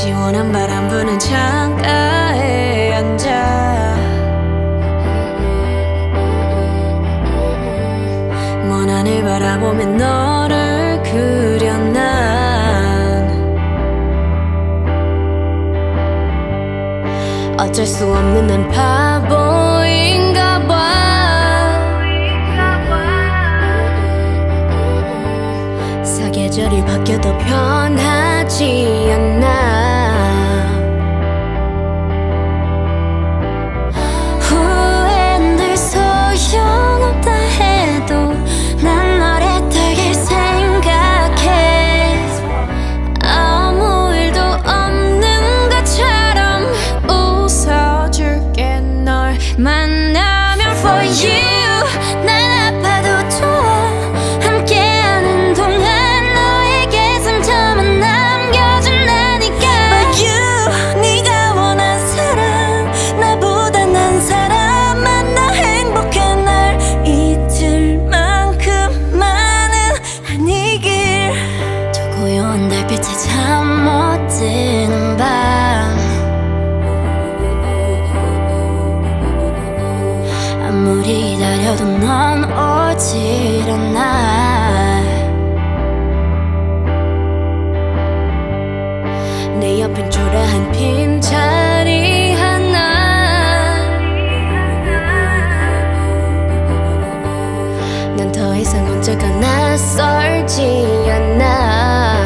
시원한 바람 부는 창가에 앉아. 먼 하늘 바라보면 너를 그렸난 어쩔 수 없는 난 바보 넌 오질 않아 내 옆엔 초라한 빈자리 하나. 난 더 이상 혼자가 낯설지 않아.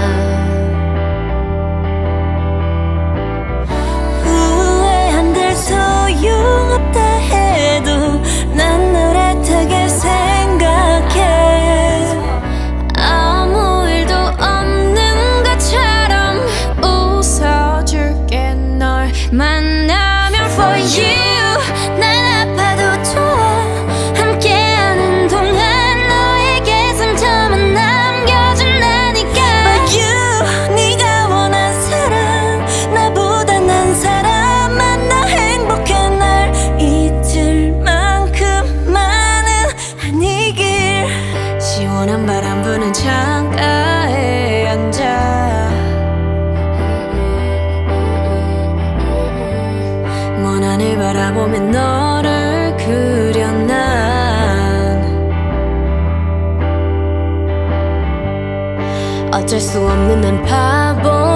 바라보면 너를 그려나 어쩔 수 없는 난 바보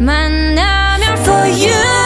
my name for you.